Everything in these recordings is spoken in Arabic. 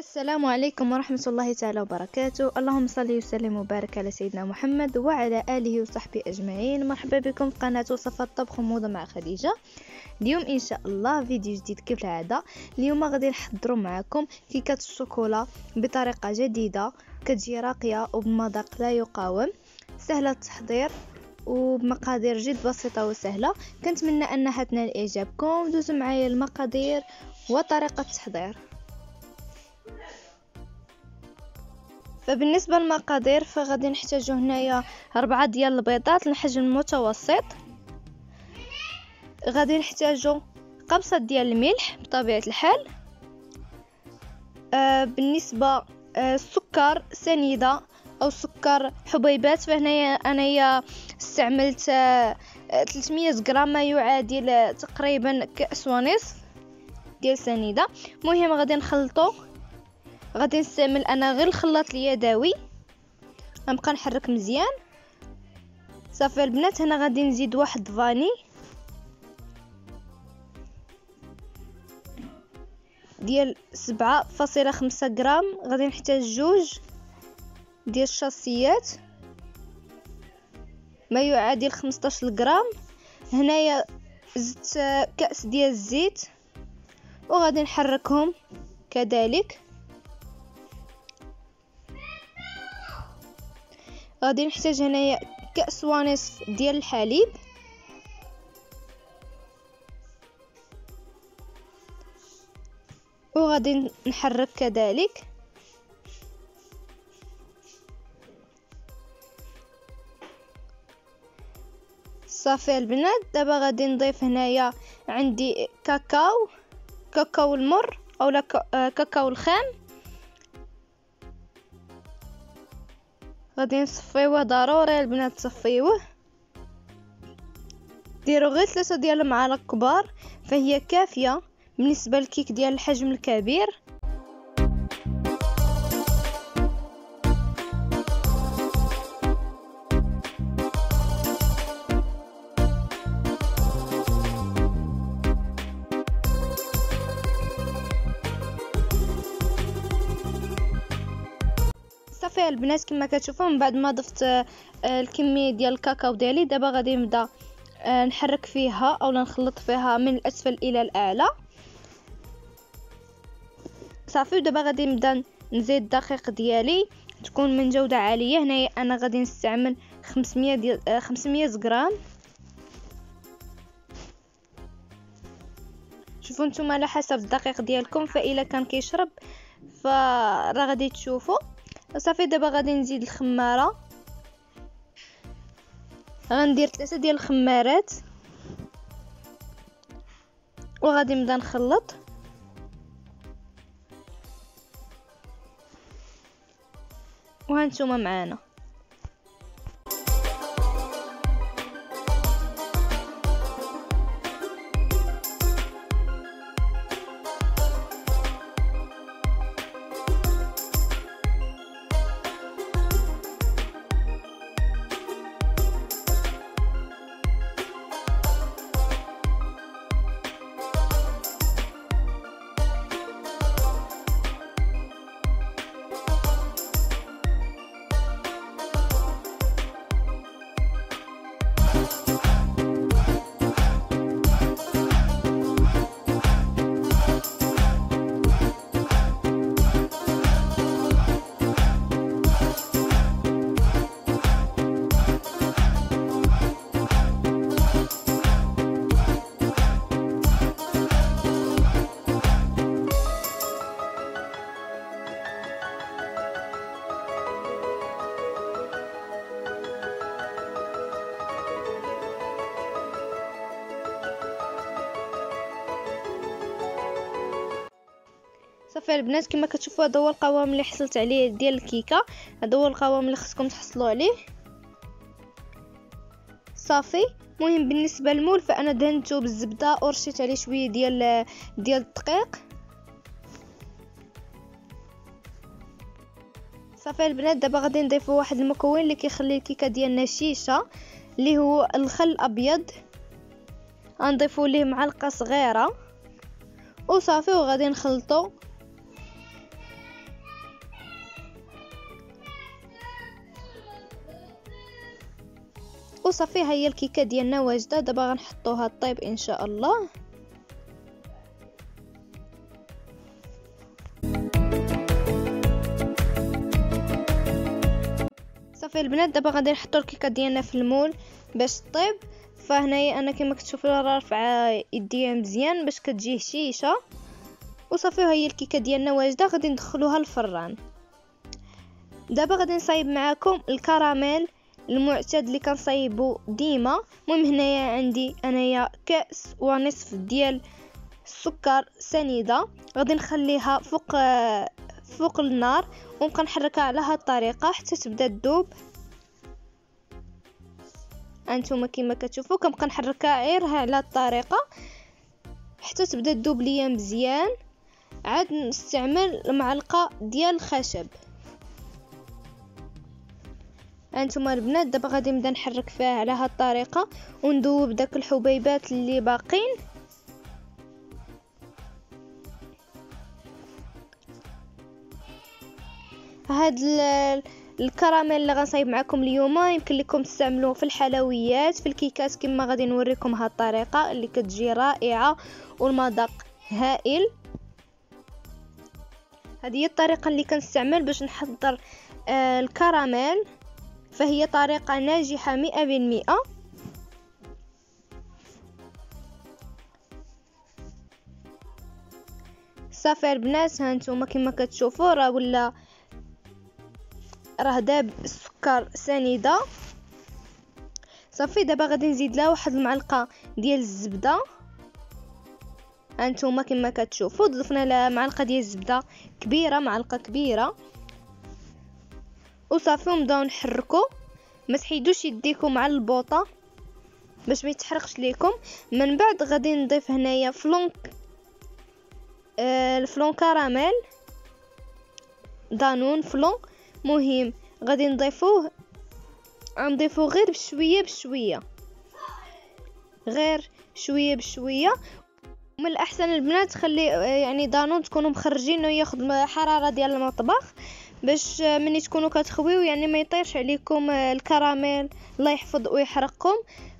السلام عليكم ورحمة الله تعالى وبركاته. اللهم صل وسلم وبارك على سيدنا محمد وعلى آله وصحبه أجمعين. مرحبا بكم في قناة وصفات طبخ وموضة مع خديجة. اليوم إن شاء الله فيديو جديد كيف العادة. اليوم غادي نحضروا معكم كيكة الشوكولا بطريقة جديدة كتجي راقية وبمذاق لا يقاوم سهلة التحضير وبمقادير جد بسيطة وسهلة. كنتمنى أنها تنال إعجابكم. دوزوا معايا المقادير وطريقة التحضير. فبالنسبة للمقادير فغادي نحتاجو هنايا أربعة ديال البيضات الحجم متوسط غادي نحتاجو قبصه ديال الملح بطبيعة الحال. آه بالنسبة آه السكر سنيدة أو سكر حبيبات فهنايا أنايا استعملت آه 300 غرام ما يعادل تقريبا كأس ونصف ديال سنيدة. المهم غادي نخلطو. غادي نستعمل أنا غير الخلاط اليدوي. غنبقى نحرك مزيان. صافي البنات هنا غادي نزيد واحد فاني ديال سبعة فاصلة خمسة غرام. غادي نحتاج جوج ديال الشاصيات. ما يعادل خمسطاش غرام هنايا زدت كأس ديال الزيت. وغادي نحركهم كذلك. غادي نحتاج هنايا كأس ونصف ديال الحليب. وغادي نحرك كذلك. صافي البنات دابا غادي نضيف هنايا عندي كاكاو كاكاو المر اولا كاكاو الخام. غادي نصفيوه ضروري البنات تصفيوه ديروا غير ثلاثة ديال المعالق كبار فهي كافية بالنسبة للكيك ديال الحجم الكبير. صافي البنات كما كتشوفوا من بعد ما ضفت آه، الكمية ديال الكاكاو ديالي دابا غادي نبدا آه، نحرك فيها أو نخلط فيها من الأسفل إلى الأعلى. صافي دابا غادي نبدا نزيد الدقيق ديالي تكون من جودة عالية. هنايا أنا غادي نستعمل 500 ديال 500 آه، غرام. شوفوا نتوما على حسب الدقيق ديالكم فاذا كان كيشرب فراه غادي تشوفوا. صافي دابا غادي نزيد الخمارة. غندير ثلاثة ديال الخمارات. وغادي نبدا نخلط. وهانتوما معانا. صافي البنات كما كتشوفوا هذا هو القوام اللي حصلت عليه ديال الكيكة هذا هو القوام اللي خصكم تحصلوا عليه. صافي مهم بالنسبة للمول فأنا دهنته بالزبدة ورشيت عليه شوية ديال ديال الدقيق. صافي البنات دابا غادي نضيفوا واحد المكون اللي كيخلي الكيكة ديالنا شيشة اللي هو الخل الابيض غنضيفوا ليه معلقة صغيرة. وصافي وغادي نخلطو. وصافي هي الكيكة ديالنا واجدة. دابا غنحطوها طيب إن شاء الله. صافي البنات دابا غادي نحطو الكيكة ديالنا في المول باش طيب فهنايا أنا كما كتشوفوا رافعة يديا مزيان باش كتجي هشيشة. وصافي هي الكيكة ديالنا واجدة. غادي ندخلوها الفران. دابا غادي نصايب معاكم الكراميل. المعتاد اللي كنصايبو ديما. المهم هنايا عندي أنايا كأس ونصف ديال السكر سنيدة. غادي نخليها فوق فوق النار ونبقى نحركها على هاد الطريقة حتى تبدأ تذوب. أنتم كما كتشوفوا كنبقى نحركها غير على الطريقة حتى تبدأ تذوب ليا مزيان. عاد نستعمل معلقه ديال الخشب. انتما البنات دابا غادي نبدا نحرك فيها على هاد الطريقة وندوب داك الحبيبات اللي باقين هاد الكراميل اللي غنصايب معكم اليوم يمكن لكم تستعملوه في الحلويات في الكيكات كما غادي نوريكم هاد الطريقة اللي كتجي رائعة والمذاق هائل. هذه هي الطريقة اللي كنستعمل باش نحضر آه الكراميل. فهي طريقة ناجحة مئة بالمئة. صافي البنات هانتوما كما كتشوفوا راه ولا راه داب السكر سنيدة. صافي دابا غادي نزيد لها واحد المعلقة ديال الزبدة. هانتوما كما كتشوفوا ضفنا لها معلقة ديال الزبدة كبيرة معلقة كبيرة. وصافي ونبداو نحركو. ما تحيدوش يديكم على البوطة باش ما يتحرقش ليكم. من بعد غادي نضيف هنايا فلون آه الفلون كراميل. دانون فلون. مهم. غادي نضيفوه نضيفوه غير بشوية بشوية. غير شوية بشوية. من الأحسن البنات خلي يعني دانون تكونوا مخرجين ياخذ حرارة ديال المطبخ. باش ملي تكونوا كتخويو يعني ما يطيرش عليكم الكراميل. الله يحفظ ويحرقكم.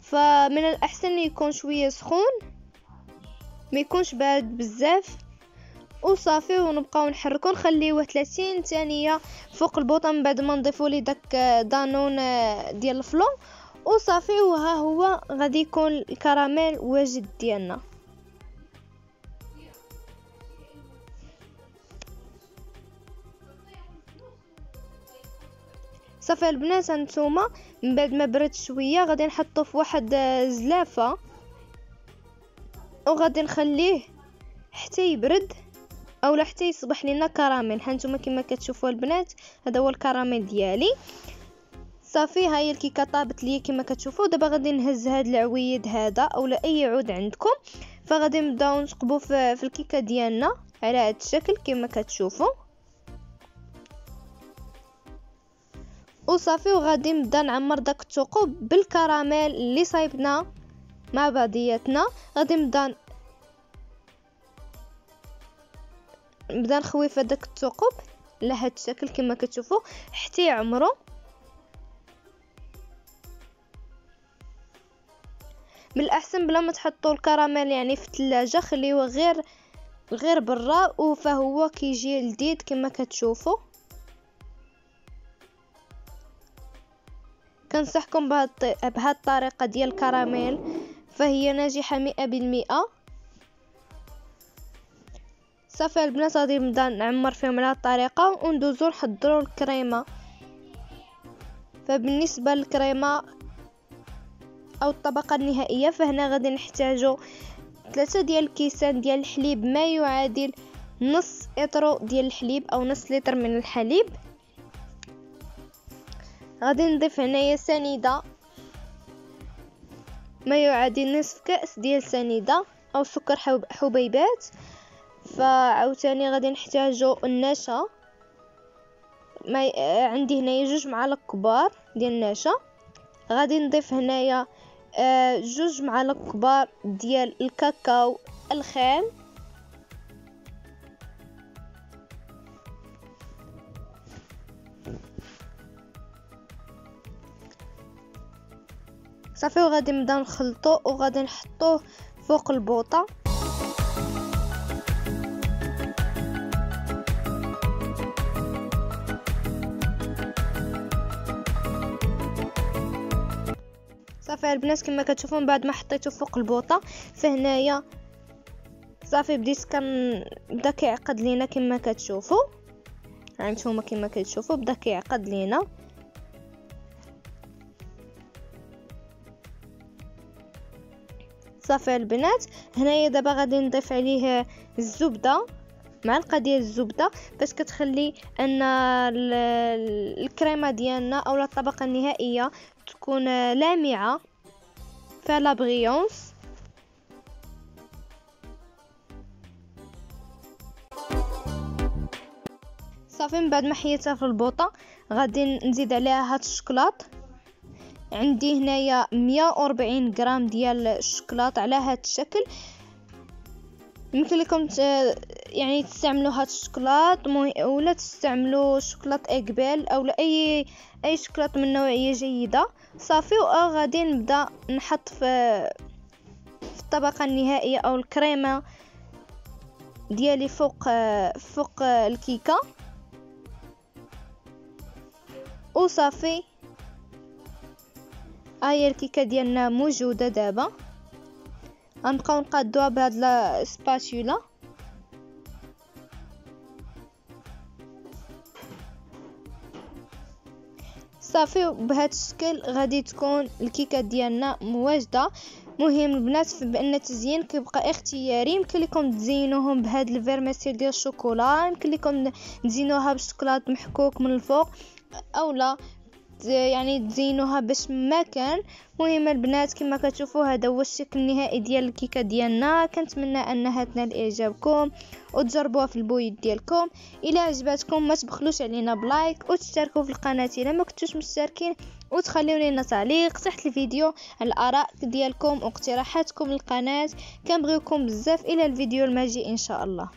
فمن الأحسن يكون شوية سخون ما يكونش بارد بزاف. وصافي ونبقاو نحركو. نخليوه 30 ثانية فوق البوطه من بعد ما نضيفوا لي داك دانون ديال الفلون. وصافي وها هو غادي يكون الكراميل واجد ديالنا. صافي البنات هانتوما من بعد ما برد شوية غادي نحطو في واحد زلافة. وغادي نخليه حتى يبرد اولا حتى يصبح لنا كراميل. هانتوما كما كتشوفوا البنات هذا هو الكراميل ديالي. صافي هاي الكيكة طابت ليا كما كتشوفوا دابا غادي نهز هاد العويد هذا أولا أي عود عندكم. فغادي نبداو نثقبوا في, في الكيكة ديالنا على هذا الشكل كما كتشوفوا وصافي وغادي نبدأ نعمر داك الثقوب بالكراميل اللي صايبنا مع بعضياتنا. غادي نبدأ نبدأ نخوي في هذاك الثقوب لهاد الشكل كما كتشوفوا حتى يعمروا من الاحسن بلا ما تحطوا الكراميل يعني في الثلاجة خليوه غير غير برا فهو كيجي لذيذ كما كتشوفوا. كنصحكم بهاد الطريقة ديال الكراميل؟ فهي ناجحة مئة بالمئة. صافي البنات غادي نبدأ نعمر فيهم على الطريقة وندوزو نحضروا الكريمة. فبالنسبة للكريمة أو الطبقة النهائية فهنا غادي نحتاجو ثلاثة ديال الكيسان ديال الحليب. ما يعادل نص اطرو ديال الحليب أو نص لتر من الحليب. غادي نضيف هنايا سنيدة. ما يعادل نصف كأس ديال سنيدة أو سكر حبيبات. فعاوتاني غادي نحتاجو النشا. ما عندي هنايا جوج معالق كبار ديال النشا. غادي نضيف هنايا آه، جوج معالق كبار ديال الكاكاو الخام. صافي وغادي نبداو نخلطو وغادي نحطوه فوق البوطة. صافي البنات كما كتشوفوا من بعد ما حطيته فوق البوطة فهنايا صافي بديت كان بدا كيعقد لينا كما كتشوفوا هانتوما كما كتشوفوا بدا كيعقد لينا. صافي البنات. هنايا دابا غادي نضيف عليه الزبده معلقة ديال الزبده باش كتخلي أن الكريمة ديالنا أو الطبقة النهائية تكون لامعة. فيها لا بريونس صافي من بعد ما حيتها في البوطة غادي نزيد عليها هاد الشكلاط عندي هنايا 140 غرام ديال الشكلاط على هاد الشكل. يمكن لكم يعني تستعملوا هاد الشكلاط ولا تستعملوا شوكولاط إقبال أو أي أي شوكولاط من نوعية جيدة. صافي وغادي نبدأ نحط في في الطبقة النهائية أو الكريمة ديالي فوق فوق الكيكة. وصافي. هاهي الكيكه ديالنا موجودة دابا. غنبقاو نقادوها بهاد لا سباتولا صافي بهذا الشكل غادي تكون الكيكة ديالنا مواجده مهم البنات بأن التزيين كيبقى اختياري. يمكن لكم تزينوهم بهاد الفيرميسيل ديال الشوكولا. يمكن لكم تزينوها بالشوكولاط محكوك من الفوق اولا يعني تزينوها باش ما كان مهم البنات كما كتشوفوا هذا هو الشكل النهائي ديال الكيكة ديالنا. كنتمنى أنها تنال إعجابكم وتجربوها في البيوت ديالكم. إلى عجبتكم ما تبخلوش علينا ب like وتشتركوا في القناة إلا ما كنتوش مشتركين وتخليو لنا تعليق تحت الفيديو الأراء ديالكم واقتراحاتكم للقناة. كنبغيوكم بزاف إلى الفيديو الماجي إن شاء الله.